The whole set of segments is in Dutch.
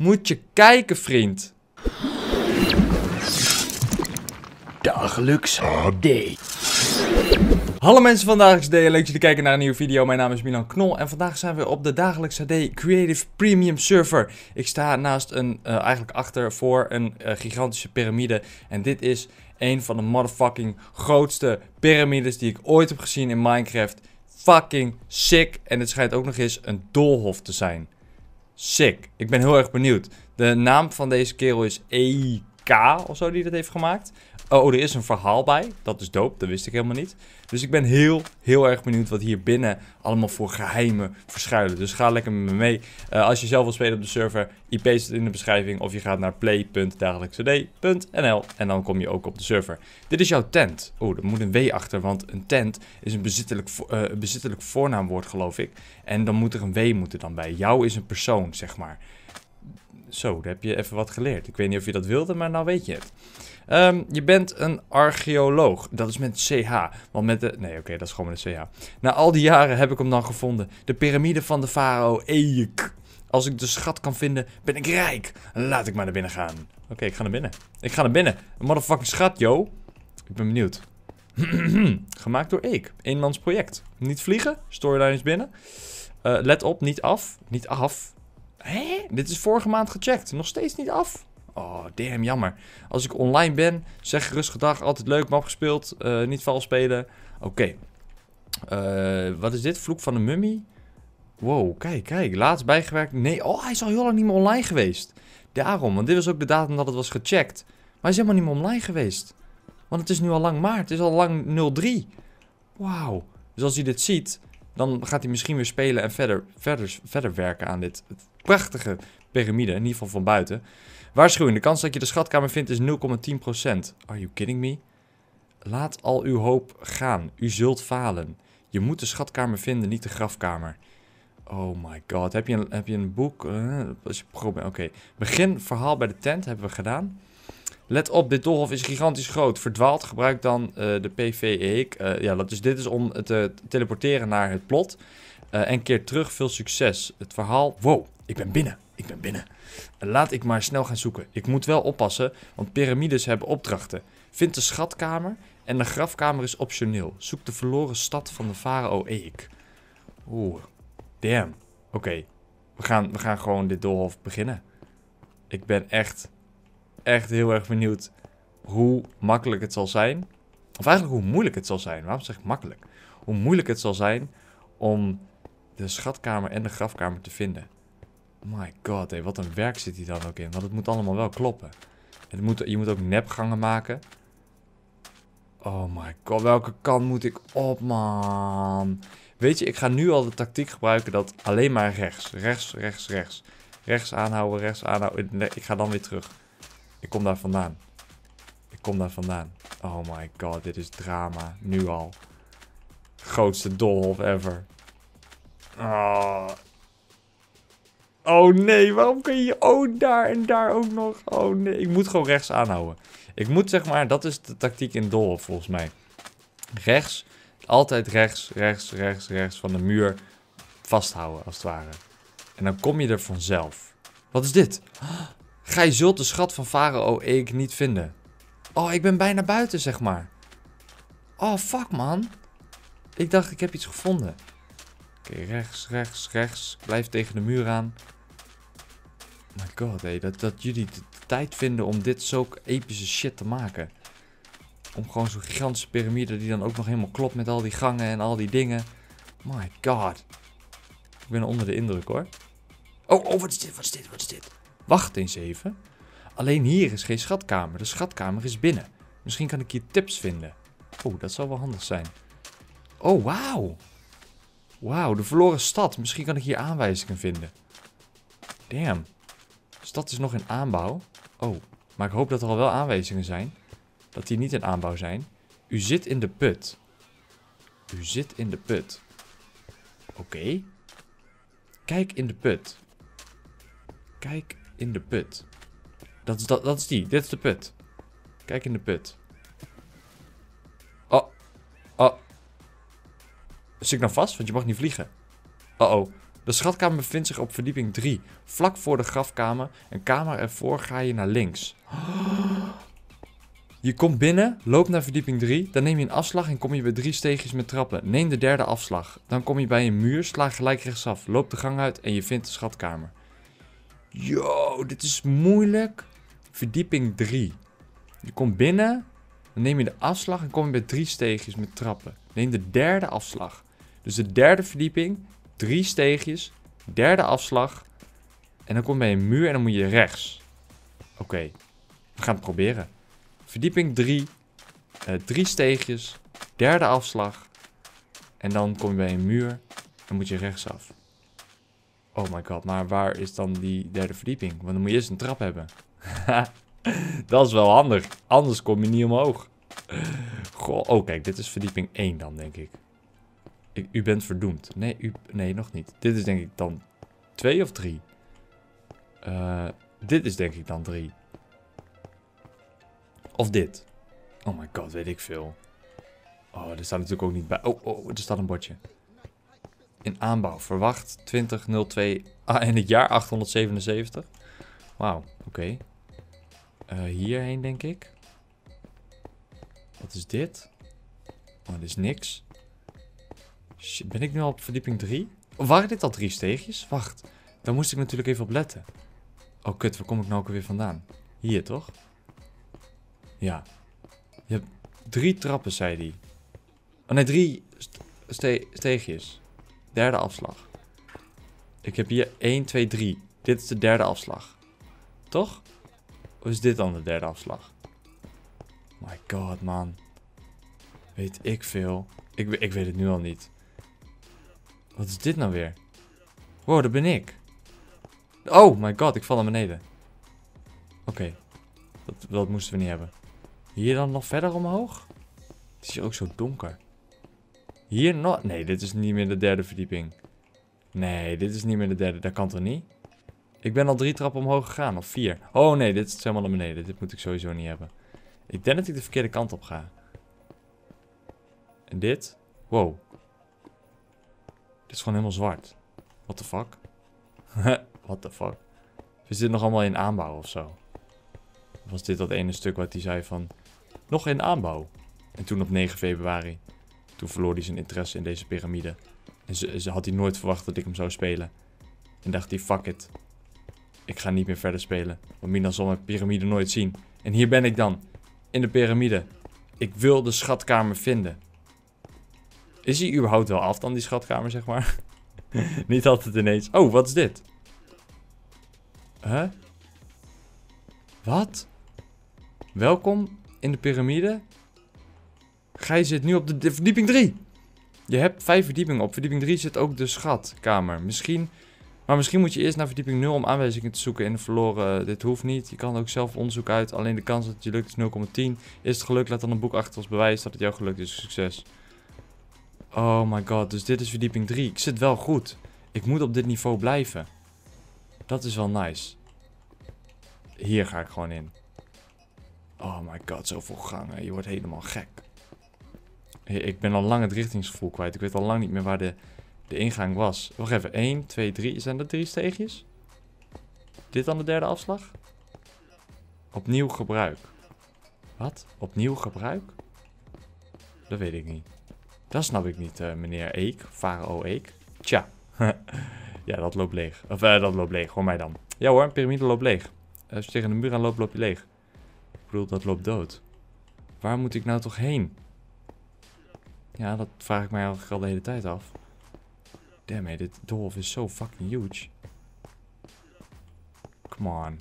Moet je kijken, vriend. Dagelijks HD. Hallo mensen van Dagelijks D, leuk dat jullie kijken naar een nieuwe video. Mijn naam is Milan Knol en vandaag zijn we op de Dagelijks HD Creative Premium Server. Ik sta naast een, uh, eigenlijk achter voor een uh, gigantische piramide. En dit is een van de motherfucking grootste piramides die ik ooit heb gezien in Minecraft. Fucking sick. En het schijnt ook nog eens een doolhof te zijn. Sick. Ik ben heel erg benieuwd. De naam van deze kerel is EK of zo die dat heeft gemaakt. Oh, er is een verhaal bij. Dat is dope, dat wist ik helemaal niet. Dus ik ben heel, heel erg benieuwd wat hier binnen allemaal voor geheimen verschuilen. Dus ga lekker met me mee. Uh, als je zelf wil spelen op de server, IP zit in de beschrijving. Of je gaat naar play.dagelijksd.nl en dan kom je ook op de server. Dit is jouw tent. Oh, er moet een W achter, want een tent is een bezittelijk, uh, bezittelijk voornaamwoord, geloof ik. En dan moet er een W moeten dan bij. Jou is een persoon, zeg maar. Zo, daar heb je even wat geleerd. Ik weet niet of je dat wilde, maar nou weet je het. Um, je bent een archeoloog. Dat is met CH. Want met de... Nee, oké, dat is gewoon met een CH. Na al die jaren heb ik hem dan gevonden. De piramide van de farao Eik. Als ik de schat kan vinden, ben ik rijk. Laat ik maar naar binnen gaan. Oké, ik ga naar binnen. Ik ga naar binnen. Een motherfucking schat, yo. Ik ben benieuwd. Gemaakt door Eek. Eenmans project. Niet vliegen. Storyline is binnen. Uh, let op, niet af. Niet af. Hé? Dit is vorige maand gecheckt. Nog steeds niet af. Oh, damn, jammer. Als ik online ben, zeg gerust gedag. Altijd leuk, map gespeeld. Uh, niet vals spelen. Oké. Uh, wat is dit? Vloek van de mummie? Wow, kijk, kijk. Laatst bijgewerkt. Nee, oh, hij is al heel lang niet meer online geweest. Daarom, want dit was ook de datum dat het was gecheckt. Maar hij is helemaal niet meer online geweest. Want het is nu al lang maart. Het is al lang 03. Wauw. Dus als hij dit ziet, dan gaat hij misschien weer spelen en verder, verder, verder werken aan dit prachtige piramide. In ieder geval van buiten. Waarschuwing, de kans dat je de schatkamer vindt is 0,10%. Are you kidding me? Laat al uw hoop gaan. U zult falen. Je moet de schatkamer vinden, niet de grafkamer. Oh my god. Heb je een, heb je een boek? Uh, Oké. Begin verhaal bij de tent hebben we gedaan. Let op, dit doolhof is gigantisch groot. Verdwaald, gebruik dan uh, de PVE. Uh, ja, dat is, dit is om te teleporteren naar het plot. En keer terug, veel succes. Het verhaal... Wow, ik ben binnen. Ik ben binnen. Laat ik maar snel gaan zoeken. Ik moet wel oppassen, want piramides hebben opdrachten. Vind de schatkamer en de grafkamer is optioneel. Zoek de verloren stad van de farao Eik. Oeh, damn. Oké, we, gaan, we gaan gewoon dit doolhof beginnen. Ik ben echt, echt heel erg benieuwd hoe makkelijk het zal zijn. Of eigenlijk hoe moeilijk het zal zijn. Waarom zeg ik makkelijk? Hoe moeilijk het zal zijn om de schatkamer en de grafkamer te vinden. My god, hé, wat een werk zit hier dan ook in. Want het moet allemaal wel kloppen. Het moet, je moet ook nepgangen maken. Oh my god, welke kant moet ik op, man? Weet je, ik ga nu al de tactiek gebruiken dat alleen maar rechts. Rechts, rechts, rechts. Rechts aanhouden, rechts aanhouden. Ik ga dan weer terug. Ik kom daar vandaan. Ik kom daar vandaan. Oh my god, dit is drama. Nu al. Grootste doolhof ever. Oh, Oh nee, waarom kun je... Oh, daar en daar ook nog. Oh nee, ik moet gewoon rechts aanhouden. Ik moet zeg maar, dat is de tactiek in Dolhof volgens mij. Rechts, altijd rechts, rechts, rechts, rechts van de muur vasthouden als het ware. En dan kom je er vanzelf. Wat is dit? Gij zult de schat van Farao ik niet vinden. Oh, ik ben bijna buiten, zeg maar. Oh, fuck, man. Ik dacht, ik heb iets gevonden. Oké, rechts, rechts, rechts. Blijf tegen de muur aan my god, hé, dat, dat jullie de tijd vinden om dit zulke epische shit te maken. Om gewoon zo'n gigantische piramide die dan ook nog helemaal klopt met al die gangen en al die dingen. My god. Ik ben onder de indruk hoor. Oh, oh, wat is dit, wat is dit, wat is dit? Wacht eens even. Alleen hier is geen schatkamer. De schatkamer is binnen. Misschien kan ik hier tips vinden. Oh, dat zou wel handig zijn. Oh, wauw. Wauw, de verloren stad. Misschien kan ik hier aanwijzingen vinden. Damn stad is nog in aanbouw. Oh, maar ik hoop dat er al wel aanwijzingen zijn. Dat die niet in aanbouw zijn. U zit in de put. U zit in de put. Oké. Kijk in de put. Kijk in de put. Dat is, dat, dat is die. Dit is de put. Kijk in de put. Oh. Oh. Zit ik nou vast? Want je mag niet vliegen. Uh oh. De schatkamer bevindt zich op verdieping 3, vlak voor de grafkamer. Een kamer ervoor ga je naar links. Je komt binnen, loopt naar verdieping 3, dan neem je een afslag en kom je bij drie steegjes met trappen. Neem de derde afslag. Dan kom je bij een muur, sla gelijk rechtsaf, loop de gang uit en je vindt de schatkamer. Yo, dit is moeilijk. Verdieping 3. Je komt binnen, dan neem je de afslag en kom je bij drie steegjes met trappen. Neem de derde afslag. Dus de derde verdieping, drie steegjes, derde afslag. En dan kom je bij een muur en dan moet je rechts. Oké, we gaan het proberen. Verdieping 3, uh, drie steegjes, derde afslag. En dan kom je bij een muur en moet je rechtsaf. Oh my god, maar waar is dan die derde verdieping? Want dan moet je eerst een trap hebben. dat is wel handig. Anders kom je niet omhoog. Goh, oh kijk, dit is verdieping 1 dan, denk ik. U bent verdoemd. Nee, u, nee, nog niet. Dit is denk ik dan 2 of 3. Uh, dit is denk ik dan 3. Of dit. Oh my god, weet ik veel. Oh, er staat natuurlijk ook niet bij. Oh, oh, er staat een bordje. In aanbouw. Verwacht 2002 ah, in het jaar 877. Wauw, oké. Uh, hierheen denk ik. Wat is dit? Oh, dit is niks. Shit, ben ik nu al op verdieping 3? Of waren dit al drie steegjes? Wacht, daar moest ik natuurlijk even op letten. Oh kut, waar kom ik nou ook weer vandaan? Hier toch? Ja. Je hebt drie trappen, zei hij. Oh nee, drie ste steegjes. Derde afslag. Ik heb hier 1, 2, 3. Dit is de derde afslag. Toch? Of is dit dan de derde afslag? My god, man. Weet ik veel. Ik, ik weet het nu al niet. Wat is dit nou weer? Wow, dat ben ik. Oh my god, ik val naar beneden. Oké. Dat, dat moesten we niet hebben. Hier dan nog verder omhoog? Het is hier ook zo donker. Hier nog... Nee, dit is niet meer de derde verdieping. Nee, dit is niet meer de derde. Dat kan toch niet? Ik ben al drie trappen omhoog gegaan, of vier. Oh nee, dit is helemaal naar beneden. Dit moet ik sowieso niet hebben. Ik denk dat ik de verkeerde kant op ga. En dit? Wow. Dit is gewoon helemaal zwart. What the fuck? What the fuck? Is dit nog allemaal in aanbouw of zo? Of was dit dat ene stuk wat hij zei van... Nog in aanbouw. En toen op 9 februari. Toen verloor hij zijn interesse in deze piramide. En ze, ze had hij nooit verwacht dat ik hem zou spelen. En dacht hij, fuck it. Ik ga niet meer verder spelen. Want Milan zal mijn piramide nooit zien. En hier ben ik dan. In de piramide. Ik wil de schatkamer vinden. Is hij überhaupt wel af dan, die schatkamer, zeg maar? niet altijd ineens. Oh, wat is dit? Huh? Wat? Welkom in de piramide. Gij zit nu op de, verdieping 3. Je hebt vijf verdiepingen. Op verdieping 3 zit ook de schatkamer. Misschien, maar misschien moet je eerst naar verdieping 0 om aanwijzingen te zoeken in de verloren. Dit hoeft niet. Je kan ook zelf onderzoek uit. Alleen de kans dat het je lukt is 0,10. Is het geluk, laat dan een boek achter als bewijs dat het jou gelukt is. Succes. Oh my god, dus dit is verdieping 3. Ik zit wel goed. Ik moet op dit niveau blijven. Dat is wel nice. Hier ga ik gewoon in. Oh my god, zoveel gangen. Je wordt helemaal gek. Ik ben al lang het richtingsgevoel kwijt. Ik weet al lang niet meer waar de, de ingang was. Wacht even. 1, 2, 3. Zijn dat drie steegjes? Dit dan de derde afslag? Opnieuw gebruik. Wat? Opnieuw gebruik? Dat weet ik niet. Dat snap ik niet, uh, meneer Eek. Farao Eek. Tja. ja, dat loopt leeg. Of uh, dat loopt leeg. Hoor mij dan. Ja hoor, piramide loopt leeg. Als je tegen de muur aan loopt, loop je leeg. Ik bedoel, dat loopt dood. Waar moet ik nou toch heen? Ja, dat vraag ik mij eigenlijk al de hele tijd af. Damn it, dit dolf is zo fucking huge. Come on.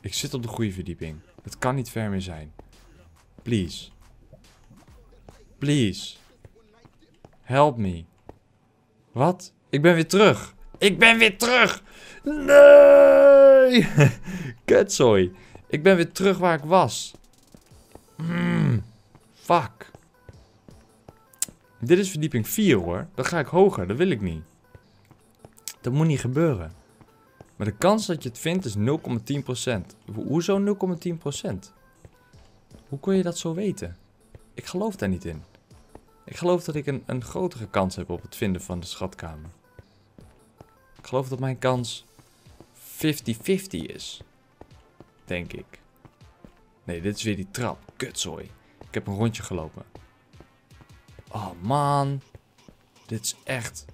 Ik zit op de goede verdieping. Het kan niet ver meer zijn. Please. Please. Help me. Wat? Ik ben weer terug. Ik ben weer terug. Nee. Kutzooi. Ik ben weer terug waar ik was. Mm, fuck. Dit is verdieping 4 hoor. Dan ga ik hoger. Dat wil ik niet. Dat moet niet gebeuren. Maar de kans dat je het vindt is 0,10%. Hoezo 0,10%? Hoe kun je dat zo weten? Ik geloof daar niet in. Ik geloof dat ik een, een grotere kans heb op het vinden van de schatkamer. Ik geloof dat mijn kans 50-50 is. Denk ik. Nee, dit is weer die trap. Kutzooi. Ik heb een rondje gelopen. Oh man. Dit is echt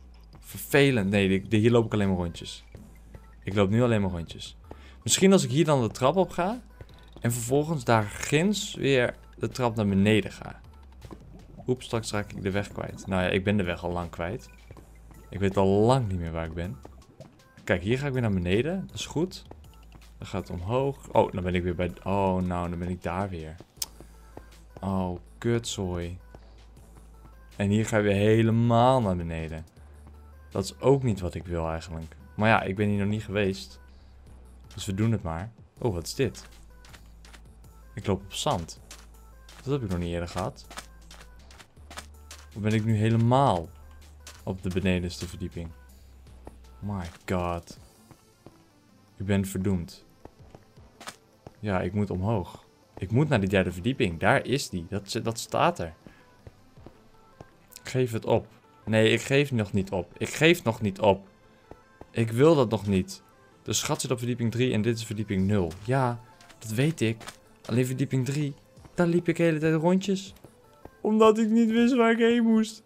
vervelend. Nee, hier loop ik alleen maar rondjes. Ik loop nu alleen maar rondjes. Misschien als ik hier dan de trap op ga. En vervolgens daar ginds weer de trap naar beneden ga. Oeps, straks raak ik de weg kwijt. Nou ja, ik ben de weg al lang kwijt. Ik weet al lang niet meer waar ik ben. Kijk, hier ga ik weer naar beneden. Dat is goed. Dan gaat het omhoog. Oh, dan ben ik weer bij... Oh, nou, dan ben ik daar weer. Oh, kutzooi. En hier ga je weer helemaal naar beneden. Dat is ook niet wat ik wil eigenlijk. Maar ja, ik ben hier nog niet geweest. Dus we doen het maar. Oh, wat is dit? Ik loop op zand. Dat heb ik nog niet eerder gehad. Of ben ik nu helemaal op de benedenste verdieping? My god. U bent verdoemd. Ja, ik moet omhoog. Ik moet naar die derde verdieping. Daar is die. Dat, dat staat er. Ik geef het op. Nee, ik geef nog niet op. Ik geef nog niet op. Ik wil dat nog niet. De schat zit op verdieping 3 en dit is verdieping 0. Ja, dat weet ik. Alleen verdieping 3, daar liep ik de hele tijd rondjes. Omdat ik niet wist waar ik heen moest.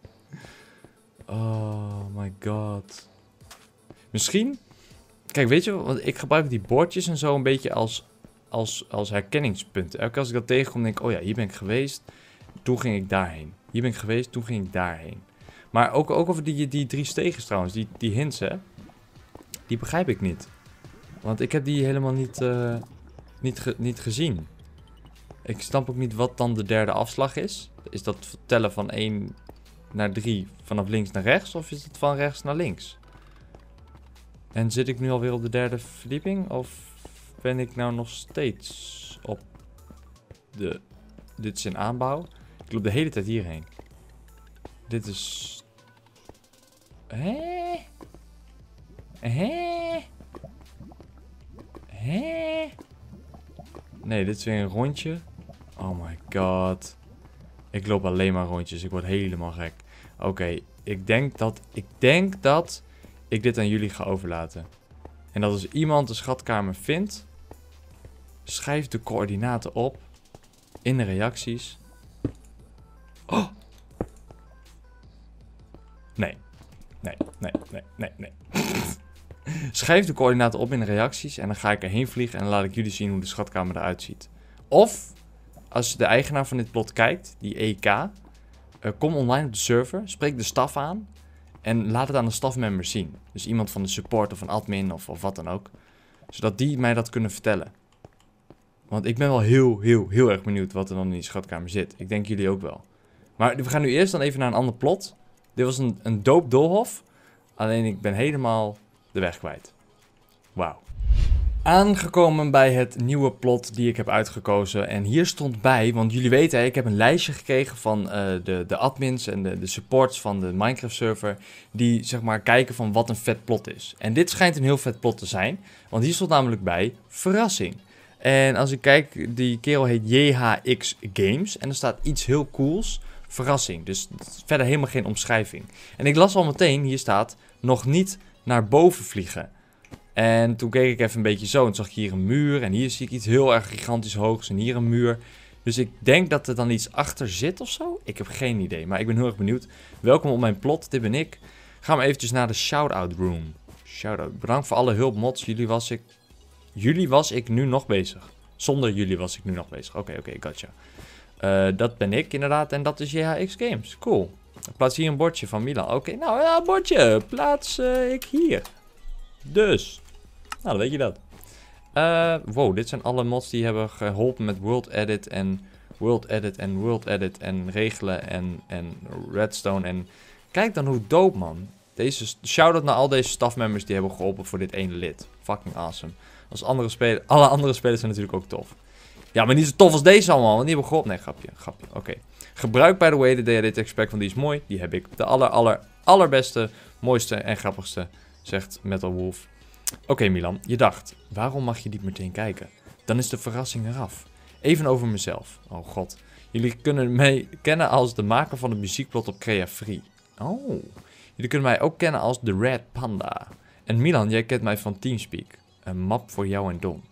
Oh my god. Misschien... Kijk, weet je, want ik gebruik die bordjes en zo een beetje als, als, als herkenningspunten. Elke keer als ik dat tegenkom, denk ik, oh ja, hier ben ik geweest. Toen ging ik daarheen. Hier ben ik geweest, toen ging ik daarheen. Maar ook, ook over die, die drie stegens trouwens, die, die hints hè. Die begrijp ik niet. Want ik heb die helemaal niet, uh, niet, niet gezien. Ik snap ook niet wat dan de derde afslag is. Is dat tellen van 1 naar 3 vanaf links naar rechts? Of is het van rechts naar links? En zit ik nu alweer op de derde verdieping? Of ben ik nou nog steeds op de... Dit is in aanbouw. Ik loop de hele tijd hierheen. Dit is... Hé? Hé? Hé? Nee, dit is weer een rondje. Oh my god. Ik loop alleen maar rondjes. Ik word helemaal gek. Oké, ik denk dat... Ik denk dat ik dit aan jullie ga overlaten. En dat als iemand de schatkamer vindt... Schrijf de coördinaten op. In de reacties. Oh! Nee. Nee, nee, nee, nee, nee. Schrijf de coördinaten op in de reacties en dan ga ik erheen vliegen en dan laat ik jullie zien hoe de schatkamer eruit ziet. Of, als de eigenaar van dit plot kijkt, die EK, uh, kom online op de server, spreek de staf aan en laat het aan de stafmember zien. Dus iemand van de support of een admin of, of wat dan ook. Zodat die mij dat kunnen vertellen. Want ik ben wel heel, heel, heel erg benieuwd wat er dan in die schatkamer zit. Ik denk jullie ook wel. Maar we gaan nu eerst dan even naar een ander plot. Dit was een, een doop doolhof. Alleen ik ben helemaal de weg kwijt. Wauw. Aangekomen bij het nieuwe plot die ik heb uitgekozen. En hier stond bij, want jullie weten, ik heb een lijstje gekregen van uh, de, de admins en de, de supports van de Minecraft server. Die zeg maar kijken van wat een vet plot is. En dit schijnt een heel vet plot te zijn. Want hier stond namelijk bij, verrassing. En als ik kijk, die kerel heet JHX Games. En er staat iets heel cools. Verrassing. Dus verder helemaal geen omschrijving. En ik las al meteen, hier staat, nog niet naar boven vliegen. En toen keek ik even een beetje zo en zag ik hier een muur. En hier zie ik iets heel erg gigantisch hoogs en hier een muur. Dus ik denk dat er dan iets achter zit of zo. Ik heb geen idee, maar ik ben heel erg benieuwd. Welkom op mijn plot, dit ben ik. Gaan we eventjes naar de shout-out room. Shout-out. Bedankt voor alle hulp, mods. Jullie was ik... Jullie was ik nu nog bezig. Zonder jullie was ik nu nog bezig. Oké, oké, gotcha. Uh, dat ben ik inderdaad en dat is JHX Games. Cool. Plaats hier een bordje van Milan. Oké, nou ja, bordje. Plaats uh, ik hier. Dus. Nou, dan weet je dat. Uh, wow, dit zijn alle mods die hebben geholpen met World Edit en World Edit en World Edit en regelen en, en Redstone. En kijk dan hoe dope, man. Deze, shout-out naar al deze stafmembers die hebben geholpen voor dit ene lid. Fucking awesome. Als andere spelers, alle andere spelers zijn natuurlijk ook tof. Ja, maar niet zo tof als deze allemaal, want die hebben geholpen. Nee, grapje, grapje. Oké. Gebruik, by the way, de DLD expect van die is mooi. Die heb ik. De aller, aller, allerbeste, mooiste en grappigste, zegt Metal Wolf. Oké Milan, je dacht, waarom mag je niet meteen kijken? Dan is de verrassing eraf. Even over mezelf. Oh god. Jullie kunnen mij kennen als de maker van het muziekplot op Crea Free. Oh. Jullie kunnen mij ook kennen als The Red Panda. En Milan, jij kent mij van Teamspeak. Een map voor jou en Don.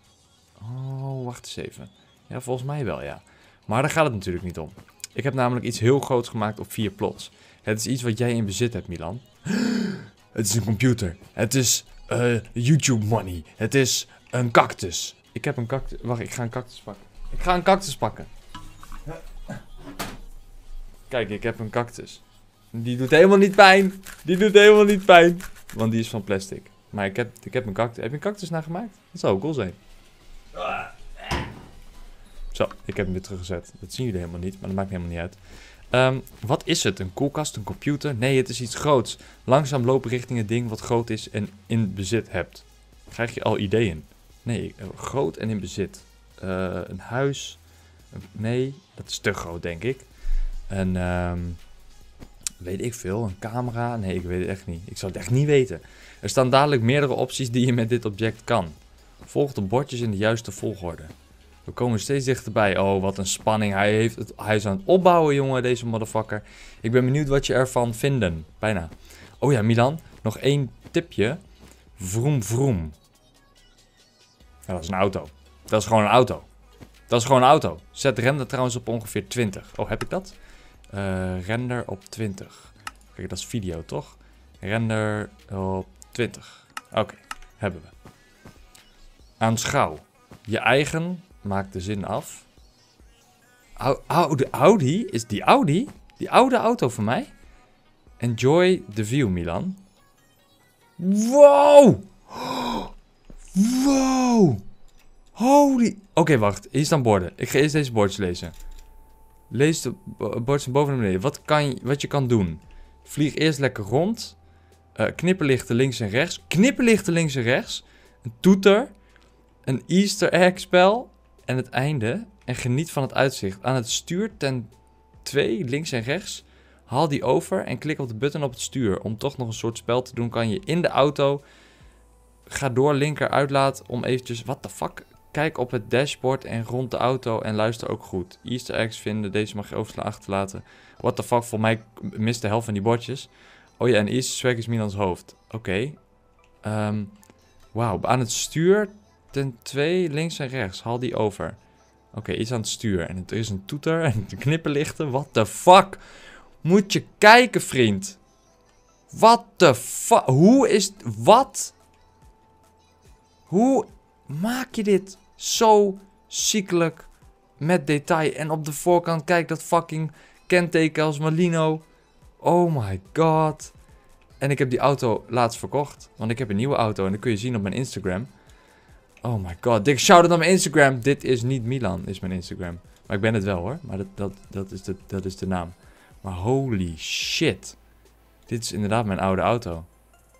Oh, wacht eens even. Ja, volgens mij wel, ja. Maar daar gaat het natuurlijk niet om. Ik heb namelijk iets heel groots gemaakt op vier plots. Het is iets wat jij in bezit hebt, Milan. Het is een computer. Het is eh, YouTube money. Het is een cactus. Ik heb een cactus. Wacht, ik ga een cactus pakken. Ik ga een cactus pakken. Kijk, ik heb een cactus. Die doet helemaal niet pijn. Die doet helemaal niet pijn. Want die is van plastic. Maar ik heb, ik heb een cactus. Heb je een cactus nagemaakt? Dat zou ook cool zijn. Zo, ik heb hem weer teruggezet. Dat zien jullie helemaal niet, maar dat maakt helemaal niet uit. Ehm, wat is het? Een koelkast, een computer? Nee, het is iets groots. Langzaam lopen richting het ding wat groot is en in bezit hebt. Krijg je al ideeën? Nee, eh, groot en in bezit. Eh, een huis? Nee, dat is te groot, denk ik. Een, ehm, weet ik veel, een camera? Nee, ik weet het echt niet. Ik zou het echt niet weten. Er staan dadelijk meerdere opties die je met dit object kan. Volg de bordjes in de juiste volgorde. We komen steeds dichterbij. Oh, wat een spanning. Hij, heeft het, hij is aan het opbouwen, jongen, deze motherfucker. Ik ben benieuwd wat je ervan vinden. Bijna. Oh ja, Milan. Nog één tipje. Vroom, vroom. Dat is een auto. Dat is gewoon een auto. Dat is gewoon een auto. Zet render trouwens op ongeveer 20. Oh, heb ik dat? Eh, render op 20. Kijk, dat is video, toch? Render op 20. Oké, hebben we. Aanschouw. Je eigen maakt de zin af. Au- de Audi? Is die Audi? Die oude auto van mij? Enjoy the view, Milan. Wow! Wow! Holy... Oké, wacht. Hier staan borden. Ik ga eerst deze bordjes lezen. Lees de bo- bordjes van boven naar beneden. Wat, kan je, wat je kan doen. Vlieg eerst lekker rond. Eh, knipperlichten links en rechts. Knipperlichten links en rechts. Een toeter. Een easter egg spel. En het einde. En geniet van het uitzicht. Aan het stuur ten 2, links en rechts. Haal die over en klik op de button op het stuur. Om toch nog een soort spel te doen, kan je in de auto. Ga door linker uitlaat om eventjes. What the fuck? Kijk op het dashboard en rond de auto en luister ook goed. Easter eggs vinden, deze mag je overslaan achterlaten. What the fuck, voor mij mist de helft van die bordjes. Oh ja, en Easter egg is Milans hoofd. Oké. Ehm, Wauw, aan het stuur ten 2 links en rechts. Haal die over. Oké, iets aan het stuur. En er is een toeter en de knipperlichten. What the fuck? Moet je kijken, vriend. What the fuck? Hoe is... Wat? Hoe maak je dit zo ziekelijk met detail? En op de voorkant, kijk dat fucking kenteken als Malino. Oh my god. En ik heb die auto laatst verkocht. Want ik heb een nieuwe auto en dat kun je zien op mijn Instagram. Oh my god. Dik shout-out naar mijn Instagram. Dit is niet Milan, is mijn Instagram. Maar ik ben het wel hoor. Maar dat, dat, dat, is, de, dat is de naam. Maar holy shit. Dit is inderdaad mijn oude auto.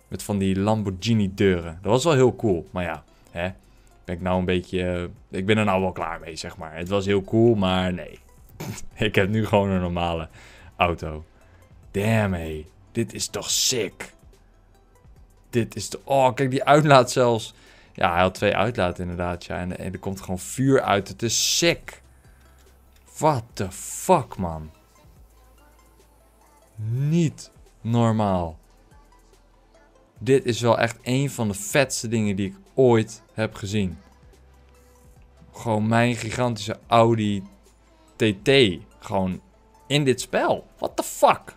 Met van die Lamborghini deuren. Dat was wel heel cool. Maar ja, hè. Ben ik nou een beetje... eh, ik ben er nou wel klaar mee, zeg maar. Het was heel cool, maar nee. ik heb nu gewoon een normale auto. Damn, hé. Dit is toch sick. Dit is toch... Oh, kijk, die uitlaat zelfs. Ja, hij had twee uitlaten inderdaad, ja. En, er komt gewoon vuur uit. Het is sick. What the fuck, man. Niet normaal. Dit is wel echt een van de vetste dingen die ik ooit heb gezien. Gewoon mijn gigantische Audi TT. Gewoon in dit spel. What the fuck?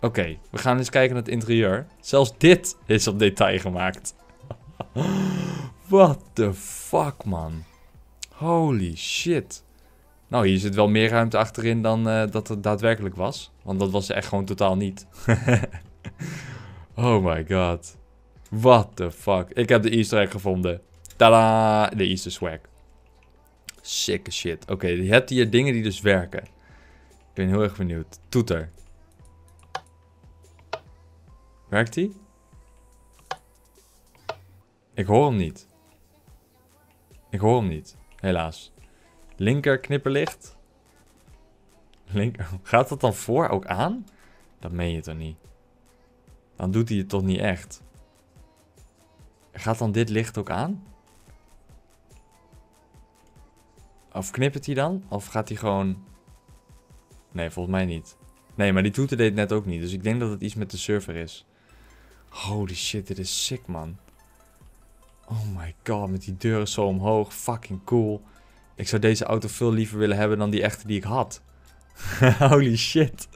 Oké, we gaan eens kijken naar het interieur. Zelfs dit is op detail gemaakt. What the fuck, man. Holy shit. Nou, hier zit wel meer ruimte achterin dan eh, dat het daadwerkelijk was. Want dat was echt gewoon totaal niet. oh my god. What the fuck. Ik heb de easter egg gevonden. Tada! De easter swag. Sick shit. Oké, je hebt hier dingen die dus werken. Ik ben heel erg benieuwd. Toeter. Werkt die? Ik hoor hem niet. Ik hoor hem niet, helaas. Linker knipperlicht. Linker. Gaat dat dan voor ook aan? Dat meen je toch niet? Dan doet hij het toch niet echt? Gaat dan dit licht ook aan? Of knippert hij dan? Of gaat hij gewoon... Nee, volgens mij niet. Nee, maar die toeter deed net ook niet. Dus ik denk dat het iets met de server is. Holy shit, dit is sick, man. Oh my god, met die deuren zo omhoog. Fucking cool. Ik zou deze auto veel liever willen hebben dan die echte die ik had. Holy shit.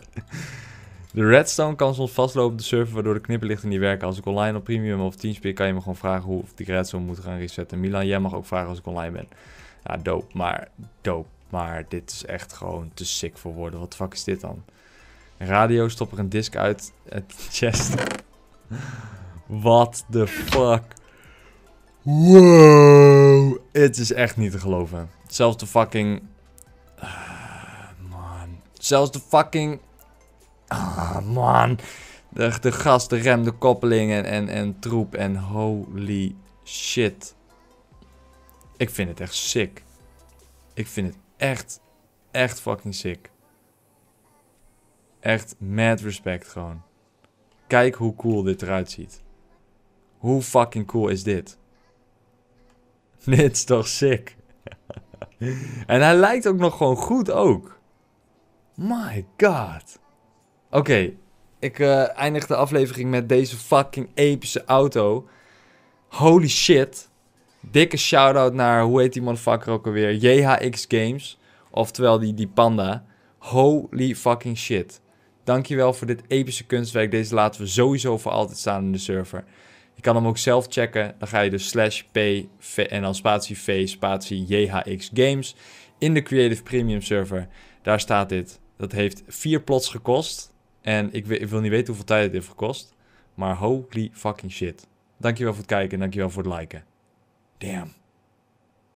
De redstone kan soms vastlopen op de server waardoor de knipperlichten niet werken. Als ik online op premium of teamspeak kan je me gewoon vragen hoe of die redstone moet gaan resetten. Milan, jij mag ook vragen als ik online ben. Ja, dope, maar dope. Maar dit is echt gewoon te sick voor woorden. Wat fuck is dit dan? Radio, stop er een disc uit het chest. What the fuck? Wow. Het is echt niet te geloven. Zelfs de fucking... Ah, man. Zelfs de fucking... Ah, man. De, de gas, de rem, de koppeling en, en, en troep. En holy shit. Ik vind het echt sick. Ik vind het echt, echt fucking sick. Echt mad respect gewoon. Kijk hoe cool dit eruit ziet. Hoe fucking cool is dit? dit is toch sick? en hij lijkt ook nog gewoon goed ook. My god. Oké, ik uh, eindig de aflevering met deze fucking epische auto. Holy shit. Dikke shout-out naar, hoe heet die motherfucker ook alweer? JHX Games. Oftewel die, die panda. Holy fucking shit. Dankjewel voor dit epische kunstwerk. Deze laten we sowieso voor altijd staan in de server. Je kan hem ook zelf checken. Dan ga je dus slash p en dan spatie v spatie jhx games in de Creative Premium server. Daar staat dit. Dat heeft vier plots gekost. En ik, ik wil niet weten hoeveel tijd het heeft gekost. Maar holy fucking shit. Dankjewel voor het kijken en dankjewel voor het liken. Damn.